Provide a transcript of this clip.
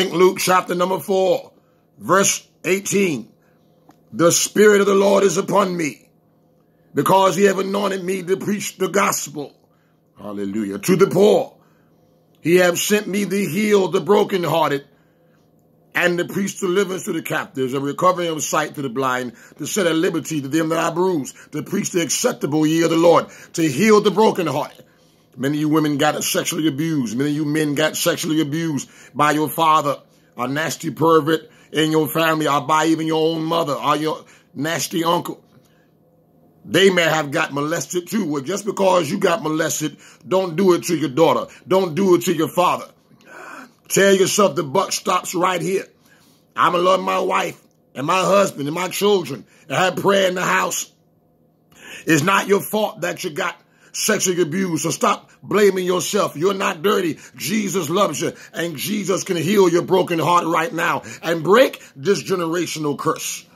Luke chapter number 4, verse 18. The Spirit of the Lord is upon me because he have anointed me to preach the gospel. Hallelujah. To the poor. He have sent me to heal the brokenhearted and to preach deliverance to the captives and recovering of sight to the blind, to set at liberty to them that are bruised, to preach the acceptable year of the Lord, to heal the brokenhearted. Many of you women got sexually abused. Many of you men got sexually abused by your father, a nasty pervert in your family, or by even your own mother, or your nasty uncle. They may have got molested too. Well, just because you got molested, don't do it to your daughter. Don't do it to your father. Tell yourself the buck stops right here. I'm going to love my wife and my husband and my children and have prayer in the house. It's not your fault that you got sexually abused. So stop blaming yourself. You're not dirty. Jesus loves you and Jesus can heal your broken heart right now and break this generational curse.